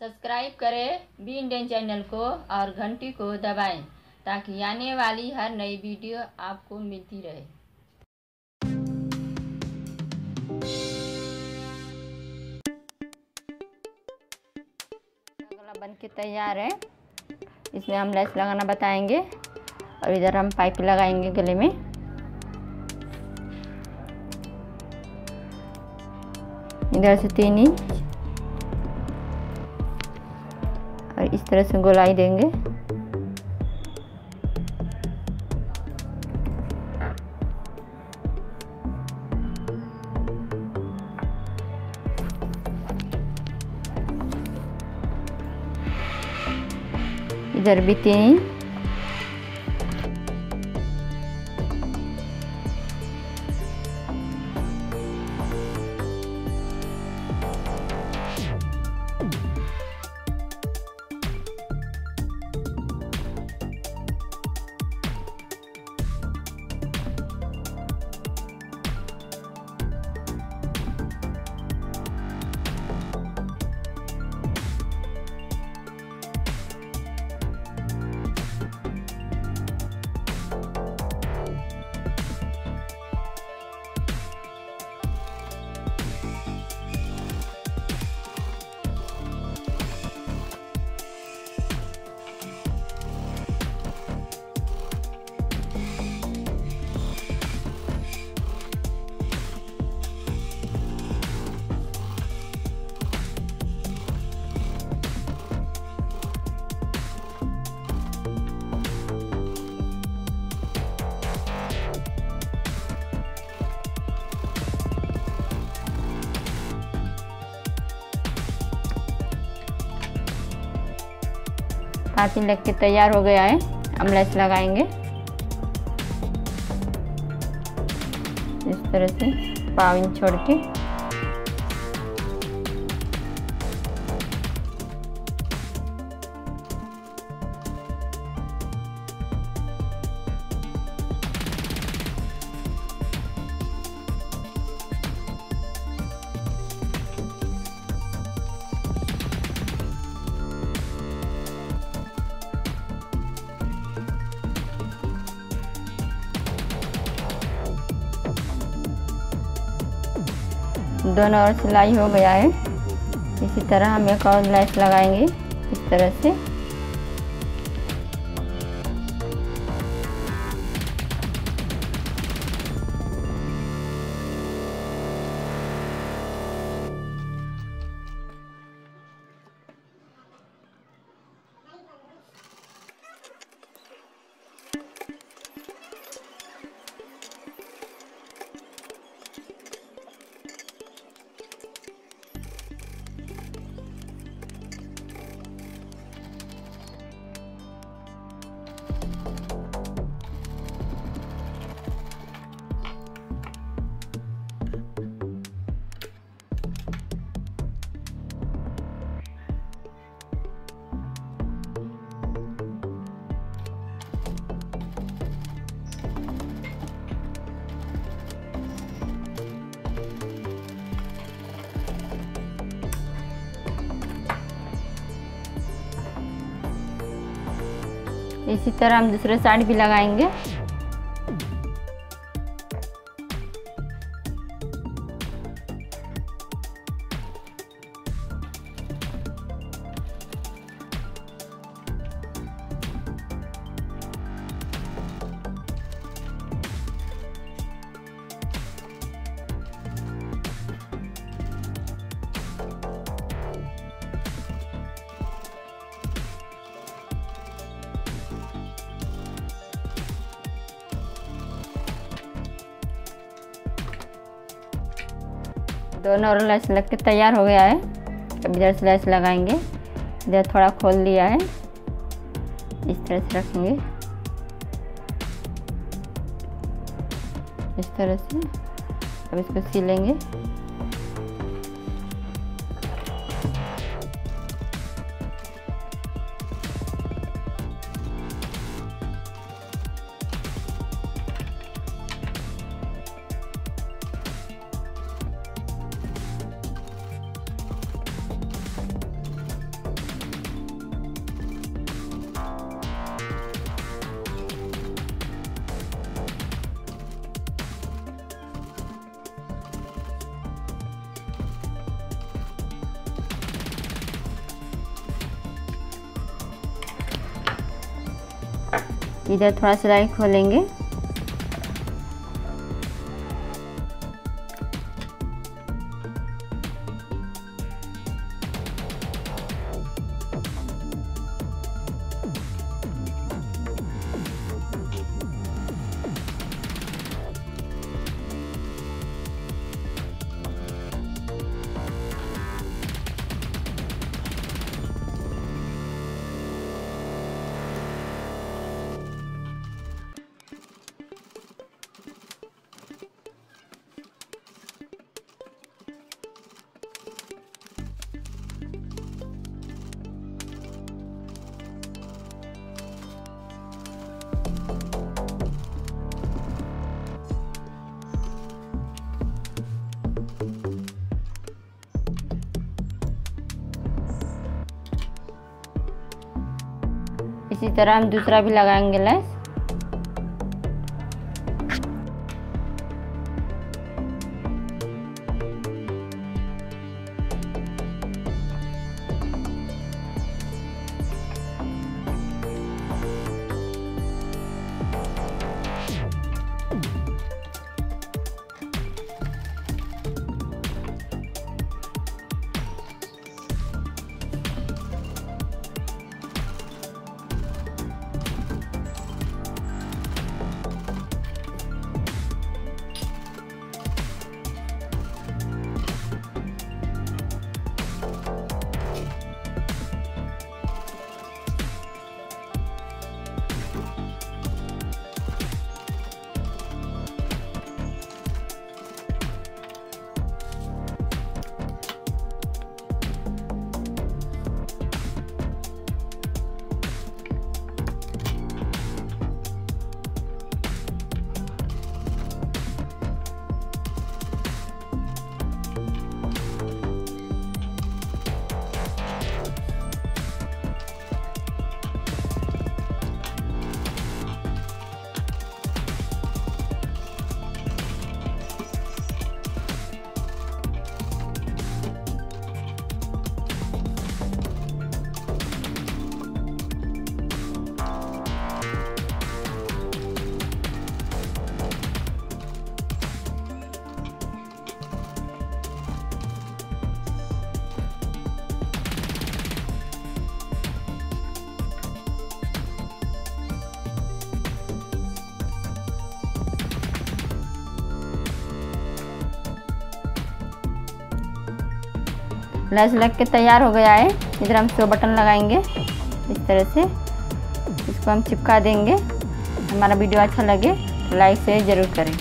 Subscribe करें B Indian channel को और घंटी को दबाएँ, ताकि आने वाली हर नई वीडियो आपको मिलती रहे। बन के तैयार है। इसमें हम लेस लगाना बताएँगे और इधर हम पाइप लगाएँगे गले में। इधर से तीन इंच। तरह से गोलाई देंगे। इधर भी तीन। काफ़ी लग के तैयार हो गया है। हम लैस लगाएँगे। इस तरह से पाविन छोड़ के दोनों और सिलाई हो गया है। इसी तरह हम एक और लेस लगाएँगे, इस तरह से। इसी तरह हम दूसरे साइड भी लगाएँगे। दोनों और लैस लग के तैयार हो गया है। अब इधर से लैस लगाएँगे। इधर थोड़ा खोल दिया है। इस तरह से रखेंगे। इस तरह से। अब इसको सिलेंगे। इधर थोड़ा सिलाई खोलेंगे। इसी तरह हम दूसरा भी लगाएँगे लेस। लैस लग के तैयार हो गया है। इधर हम सो बटन लगाएँगे। इस तरह से इसको हम चिपका देंगे। हमारा वीडियो अच्छा लगे तो लाइक शेयर ज़रूर करें।